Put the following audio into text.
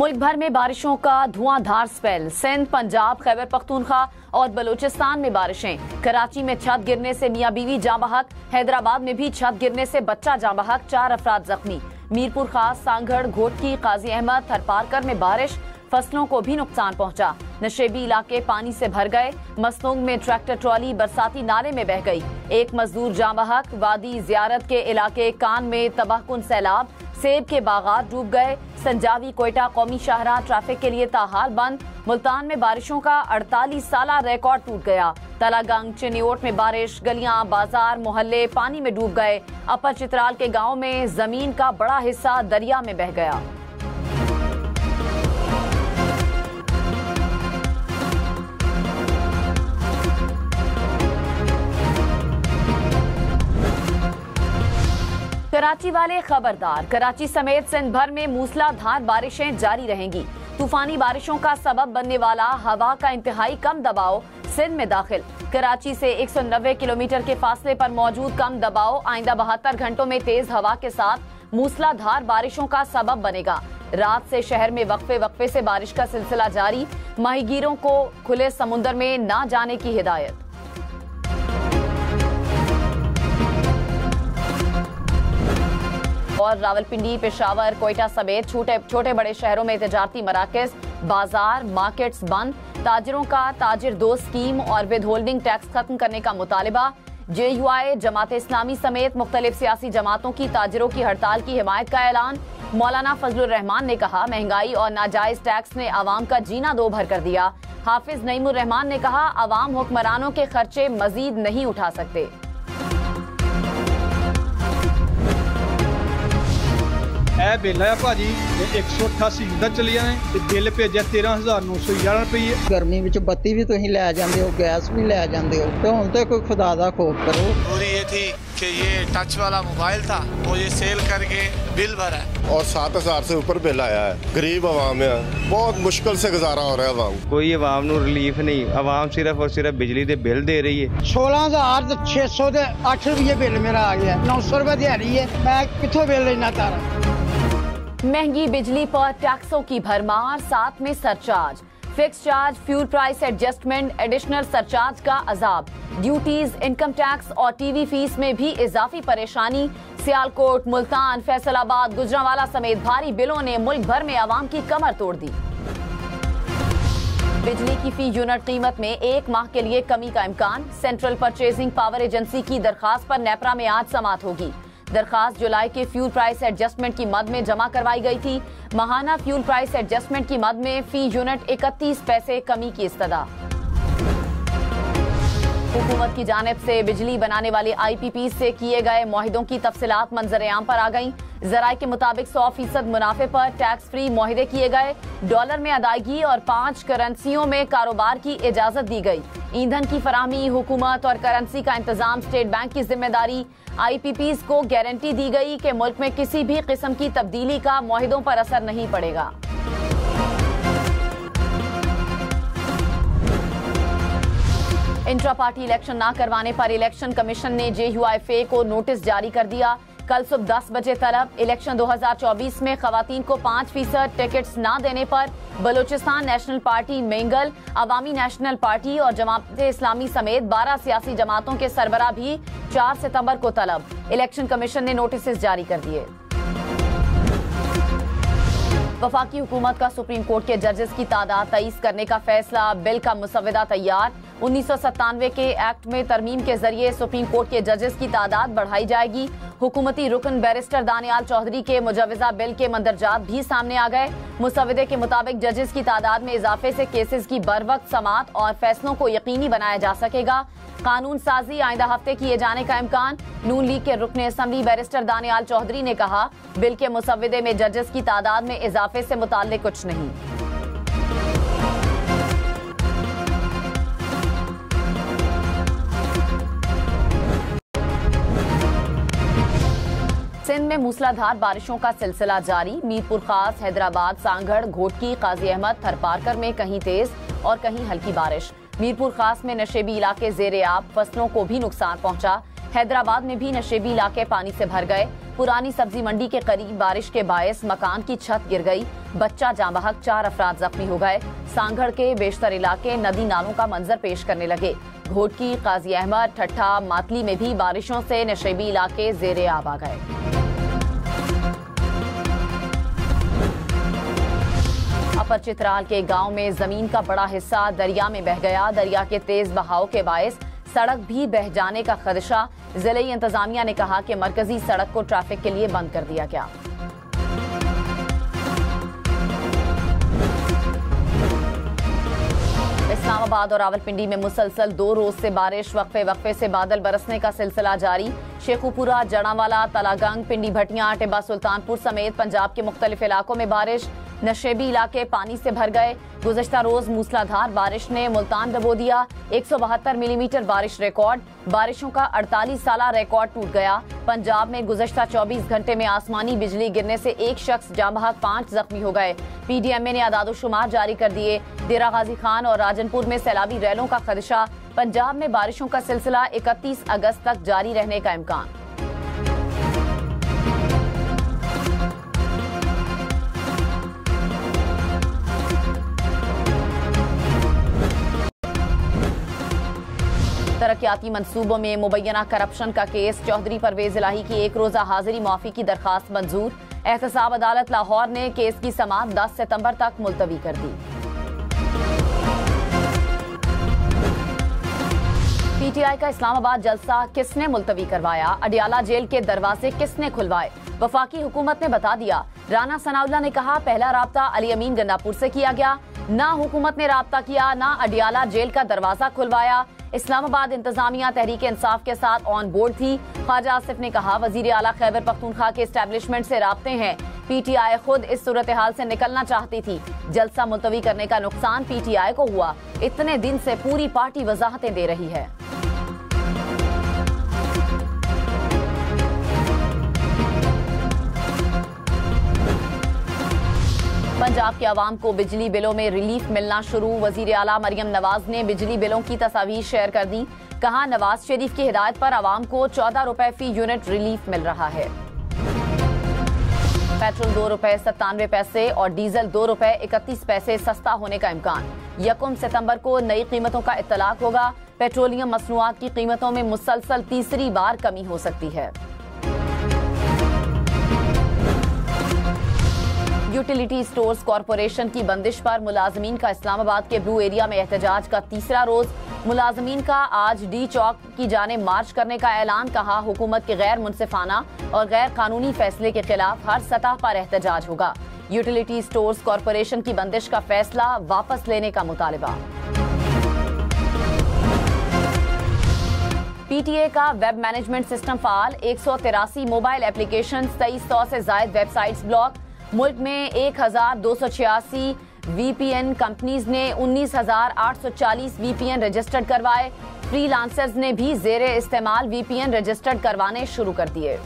मुल्क भर में बारिशों का धुआंधार स्पेल। सिंध, पंजाब, खैबर पख्तूनखा और बलूचिस्तान में बारिशें। कराची में छत गिरने से मियाँ बीवी जाँ बहक, हैदराबाद में भी छत गिरने से बच्चा जाँ बहक, चार अफराद जख्मी। मीरपुर खास सांगड़ घोटकी, काजी अहमद, थरपारकर में बारिश, फ़सलों को भी नुकसान पहुँचा। नशेबी इलाके पानी से भर गए मसनूंग में ट्रैक्टर ट्रॉली बरसाती नाले में बह गई। एक मजदूर जाँ बहक, वादी जियारत के इलाके कान में तबाहकुन सैलाब सेब के बागात डूब गए। संजावी कोयटा कौमी शाहरा ट्रैफ़िक के लिए ताहाल बंद। मुल्तान में बारिशों का 48 साल रिकॉर्ड टूट गया। तलागंग चिनीट में बारिश, गलियाँ, बाज़ार, मोहल्ले पानी में डूब गए। अपर चित्राल के गाँव में ज़मीन का बड़ा हिस्सा दरिया में बह गया। कराची वाले खबरदार। कराची समेत सिंध भर में मूसलाधार बारिशें जारी रहेंगी। तूफानी बारिशों का सबब बनने वाला हवा का इंतहाई कम दबाव सिंध में दाखिल। कराची से 190 किलोमीटर के फासले पर मौजूद कम दबाव आइंदा बहत्तर घंटों में तेज हवा के साथ मूसलाधार बारिशों का सबब बनेगा। रात से शहर में वक्फे वक्फे से बारिश का सिलसिला जारी। माहीगीरों को खुले समुद्र में न जाने की हिदायत। और रावलपिंडी, पेशावर, कोयटा समेत छोटे छोटे बड़े शहरों में तजारती मराकज, बाज़ार, मार्केट्स बंद। ताजरों का ताजिर दो स्कीम और विद होल्डिंग टैक्स खत्म करने का मुतालबा। जे यू आई जमात इस्लामी समेत मुख्तलिफ़ सियासी जमातों की ताजरों की हड़ताल की हिमायत का ऐलान। मौलाना फजलुर रहमान ने कहा, महँगाई और नाजायज टैक्स ने आवाम का जीना दो भर कर दिया। हाफिज नईमुर रहमान ने कहा, आवाम हुक्मरानों के खर्चे मजीद नहीं उठा सकते। ਇਹ ਬਿੱਲ ਹੈ ਭਾਜੀ ਇਹ 188 ਯੂਨਿਟ ਚਲੀਆਂ ਨੇ ਤੇ ਬਿੱਲ ਭੇਜਿਆ 13911 ਰੁਪਏ ਗਰਮੀ ਵਿੱਚ ਬੱਤੀ ਵੀ ਤੁਸੀਂ ਲੈ ਜਾਂਦੇ ਹੋ ਗੈਸ ਵੀ ਲੈ ਜਾਂਦੇ ਹੋ ਤੇ ਹੁਣ ਤੇ ਕੋਈ ਖੁਦਾ ਦਾ ਖੋਫ ਕਰੋ पूरी ये थी कि ये टच वाला मोबाइल था वो ये सेल करके बिल भरा और सात हजार से ऊपर बिल आया है गरीब आवाम है बहुत मुश्किल से गुजारा हो रहा है आवाम ਕੋਈ ਆਵਾਮ ਨੂੰ ਰਿਲੀਫ ਨਹੀਂ ਆਵਾਮ ਸਿਰਫ ਔਰ ਸਿਰਫ ਬਿਜਲੀ ਦੇ ਬਿੱਲ ਦੇ ਰਹੀ ਹੈ 16600 ਦੇ 8 ਰੁਪਏ ਬਿੱਲ ਮੇਰਾ ਆ ਗਿਆ 900 ਰੁਪਏ ਦਿਹਾੜੀ ਹੈ ਮੈਂ ਕਿੱਥੋਂ ਬਿੱਲ ਲੈਣਾ ਤਾਰਾ महँगी बिजली पर टैक्सों की भरमार, साथ में surcharge. Fix charge fuel price adjustment additional surcharge का अजाब। ड्यूटीज़ इनकम टैक्स और टीवी फ़ीस में भी इजाफी परेशानी। सियालकोट, मुल्तान, फैसलाबाद, गुजरावाला समेत भारी बिलों ने मुल्क भर में आवाम की कमर तोड़ दी। बिजली की फ़ी यूनिट कीमत में एक माह के लिए कमी का इम्कान। सेंट्रल परचेजिंग पावर एजेंसी की दरखास्त पर नेपरा में आज समात होगी। दरखास्त जुलाई के फ्यूल प्राइस एडजस्टमेंट की मद में जमा करवाई गई थी। महाना फ्यूल प्राइस एडजस्टमेंट की मद में फ़ी यूनिट 31 पैसे कमी की इस्तः हुकूमत की जानब से बिजली बनाने वाले आईपीपी से किए गए माहिदों की तफसीत मंजर आम पर आ गईं। जराये के मुताबिक 100 फ़ीसद मुनाफे पर टैक्स फ्री माहिदे किए गए। डॉलर में अदायगी और पाँच करेंसियों में कारोबार की इजाज़त दी गई। ईंधन की फराहमी, हुकूमत और करेंसी का इंतज़ाम स्टेट बैंक की ज़िम्मेदारी। आईपीपी को गारंटी दी गई कि मुल्क में किसी भी किस्म की तब्दीली का माहिदों पर असर नहीं पड़ेगा। इंट्रा पार्टी इलेक्शन न करवाने पर इलेक्शन कमीशन ने जेयूआईफए को नोटिस जारी कर दिया। कल सुबह 10 बजे तलब। इलेक्शन 2024 में खातन को पाँच फ़ीसद टिकट न देने पर Balochistan national party Mengal, Awami national party और जमात इस्लामी समेत 12 सियासी जमातों के सरबरा भी 4 सितंबर को तलब। इलेक्शन कमीशन ने नोटिस जारी कर दिए। वफाकी हुकूमत का सुप्रीम कोर्ट के जजेस की तादाद तेईस करने का फैसला, बिल का मुसविदा तैयार। उन्नीस सौ सत्तानवे के एक्ट में तरमीम के ज़रिए सुप्रीम कोर्ट के जजेस की तादाद बढ़ाई जाएगी। हुकूमती रुकन बैरिस्टर दानियाल चौधरी के मुजवजा बिल के मंदरजात भी सामने आ गए। मुसविदे के मुताबिक जजेस की तादाद में इजाफे से केसेस की बर वक्त समात और फैसलों को यकीनी बनाया जा सकेगा। कानून साजी आइंदा हफ़्ते किए जाने का इम्कान। नून लीग के रुकन असम्बली बैरिस्टर दानियाल चौधरी ने कहा, बिल के मुसविदे में जजेस की तादाद में इजाफे से मुताल कुछ नहीं। सिंध में मूसलाधार बारिशों का सिलसिला जारी। मीरपुर खास, हैदराबाद सांगड़ घोटकी, काजी अहमद, थरपारकर में कहीं तेज और कहीं हल्की बारिश। मीरपुर खास में नशेबी इलाके जेर आब फ़सलों को भी नुकसान पहुँचा। हैदराबाद में भी नशेबी इलाके पानी से भर गए। पुरानी सब्ज़ी मंडी के करीब बारिश के बायस मकान की छत गिर गई। बच्चा जाँ बहक चार अफराद जख्मी हो गए। सांगड़ के बेशतर इलाके नदी नालों का मंजर पेश करने लगे। घोटकी, काजी अहमद, ठट्ठा, मातली में भी बारिशों से नशेबी इलाके जेरे आब आ गए। अपर चित्राल के गाँव में ज़मीन का बड़ा हिस्सा दरिया में बह गया। दरिया के तेज बहाव के बायस सड़क भी बह जाने का खदशा। ज़िले इंतजामिया ने कहा कि मरकजी सड़क को ट्रैफ़िक के लिए बंद कर दिया गया। इस्लामाबाद और रावलपिंडी में मुसलसल दो रोज से बारिश, वक्फे वक्फे से बादल बरसने का सिलसिला जारी। शेखुपुरा, जड़ावाला, तलागंग, पिंडी भटिया, टिब्बा, सुल्तानपुर समेत पंजाब के मुख्तलिफ़ इलाकों में बारिश। नशेबी इलाके पानी से भर गए। गुजश्ता रोज मूसलाधार बारिश ने मुल्तान डबो दिया। एक मिलीमीटर बारिश रिकॉर्ड। बारिशों का 48 साल रिकॉर्ड टूट गया। पंजाब में गुजशत 24 घंटे में आसमानी बिजली गिरने से एक शख्स जामबहक पाँच जख्मी हो गए। पीडीएमए ने आदादोशुमार जारी कर दिए। देरा गाजी खान और राजनपुर में सैलाबी रैलों का खदशा। पंजाब में बारिशों का सिलसिला 31 अगस्त तक जारी रहने का इम्कान। तरक्याती मंसूबों में मुबैना करप्शन का केस। चौधरी परवेज इलाही की एक रोजा हाजिरी, माफ़ी की दरखास्त मंजूर। एहतसाब अदालत लाहौर ने केस की समाप्त 10 सितंबर तक मुलतवी कर दी। पीटीआई का इस्लामाबाद जलसा किसने मुलतवी करवाया? अडियाला जेल के दरवाजे किसने खुलवाए? वफाकी हुकूमत ने बता दिया। राना सनाउल्ला ने कहा, पहला रबता अली अमीन गन्नापुर से किया गया। ना हुकूमत ने रबता किया, ना अडियाला जेल का दरवाज़ा खुलवाया। इस्लामाबाद इंतजामिया तहरीक इंसाफ के साथ ऑन बोर्ड थी। ख्वाजा आसिफ ने कहा, वज़ीर अला खैबर पख्तूनखा के स्टैब्लिशमेंट से रबते हैं। पीटीआई खुद इस सूरत हाल से निकलना चाहती थी। जलसा मुलतवी करने का नुकसान पीटीआई को हुआ। इतने दिन से पूरी पार्टी वजाहतें दे रही है। पंजाब के आवाम को बिजली बिलों में रिलीफ मिलना शुरू। वज़ीर अला मरियम नवाज़ ने बिजली बिलों की तस्वीर शेयर कर दी। कहा, नवाज़ शरीफ की हिदायत पर आवाम को चौदह रुपए फ़ी यूनिट रिलीफ मिल रहा है। पेट्रोल दो रुपए सत्तानवे पैसे और डीजल दो रुपए इकतीस पैसे सस्ता होने का इम्कान। यकुम सितंबर को नई कीमतों का इतलाक होगा। पेट्रोलियम मसनुआत की कीमतों में मुसलसल तीसरी बार कमी हो सकती है। यूटिलिटी स्टोर्स कॉरपोरेशन की बंदिश पर मुलाजमीन का इस्लामाबाद के ब्लू एरिया में एहतजाज का तीसरा रोज। मुलाजमीन का आज डी चौक की जाने मार्च करने का ऐलान, कहा हुकूमत के गैर मुनसिफाना और गैर कानूनी फैसले के खिलाफ हर सतह पर एहतजाज होगा। यूटिलिटी स्टोर्स कॉरपोरेशन की बंदिश का फैसला वापस लेने का मुतालबा। पीटीए का वेब मैनेजमेंट सिस्टम फाल, एक मोबाइल एप्लीकेशन, तेईस सौ से जायद वेबसाइट्स ब्लॉक। मुल्क में एक हज़ार दो सौ छियासी वीपीएन कंपनीज़ ने उन्नीस हज़ार आठ सौ चालीस वीपीएन रजिस्टर्ड करवाए। फ्रीलांसर्स ने भी जेरे इस्तेमाल वीपीएन रजिस्टर्ड करवाने शुरू कर दिए।